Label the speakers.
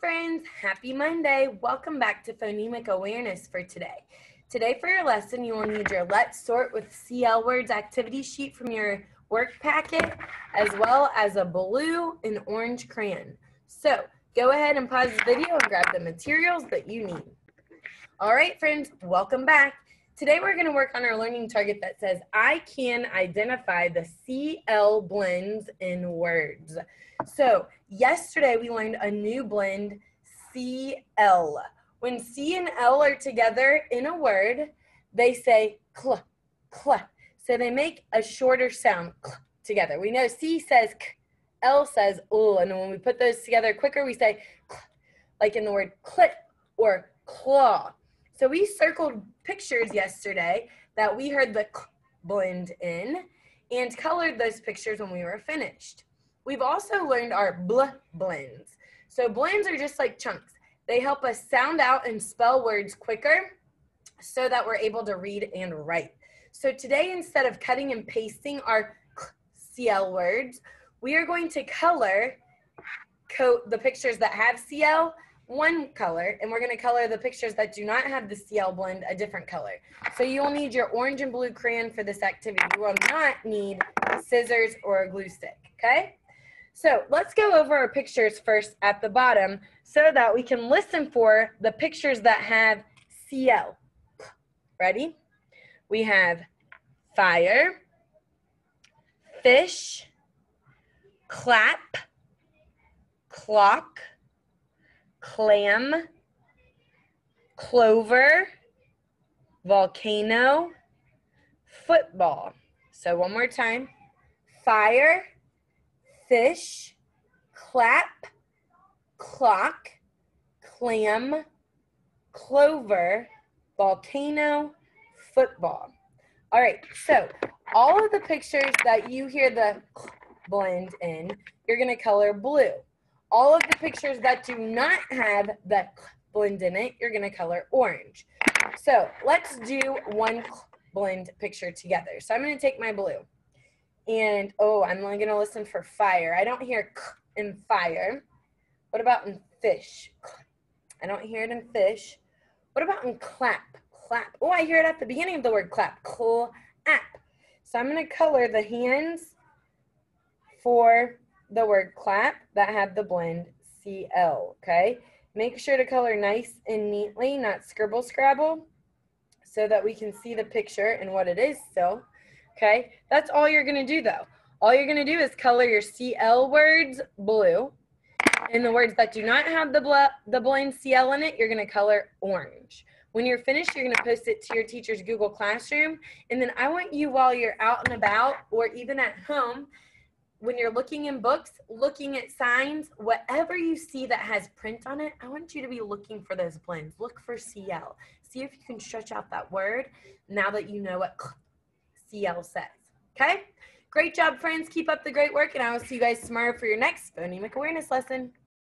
Speaker 1: friends, happy Monday. Welcome back to Phonemic Awareness for today. Today for your lesson, you will need your Let's Sort with CL Words activity sheet from your work packet, as well as a blue and orange crayon. So go ahead and pause the video and grab the materials that you need. All right, friends, welcome back. Today we're going to work on our learning target that says, I can identify the CL blends in words. So yesterday we learned a new blend, CL. When C and L are together in a word, they say cl, cl. So they make a shorter sound cl, together. We know C says k, L says ooh, and when we put those together quicker, we say cl, like in the word clit or claw. So we circled pictures yesterday that we heard the blend in and colored those pictures when we were finished. We've also learned our bl blends. So blends are just like chunks. They help us sound out and spell words quicker so that we're able to read and write. So today, instead of cutting and pasting our CL words, we are going to color coat the pictures that have CL one color, and we're gonna color the pictures that do not have the CL blend a different color. So you'll need your orange and blue crayon for this activity. You will not need scissors or a glue stick, okay? So let's go over our pictures first at the bottom so that we can listen for the pictures that have CL. Ready? We have fire, fish, clap, clock, clam, clover, volcano, football. So one more time. Fire, fish, clap, clock, clam, clover, volcano, football. All right, so all of the pictures that you hear the blend in, you're gonna color blue. All of the pictures that do not have the blend in it, you're gonna color orange. So let's do one blend picture together. So I'm gonna take my blue. And oh, I'm only gonna listen for fire. I don't hear in fire. What about in fish? I don't hear it in fish. What about in clap? Clap. Oh, I hear it at the beginning of the word clap. Clap. So I'm gonna color the hands for the word clap that have the blend CL, okay? Make sure to color nice and neatly, not scribble scrabble, so that we can see the picture and what it is still. Okay, that's all you're gonna do though. All you're gonna do is color your CL words blue. And the words that do not have the, bl the blend CL in it, you're gonna color orange. When you're finished, you're gonna post it to your teacher's Google Classroom. And then I want you while you're out and about or even at home, when you're looking in books, looking at signs, whatever you see that has print on it, I want you to be looking for those blends. Look for CL. See if you can stretch out that word now that you know what CL says. Okay? Great job, friends. Keep up the great work, and I will see you guys tomorrow for your next phonemic awareness lesson.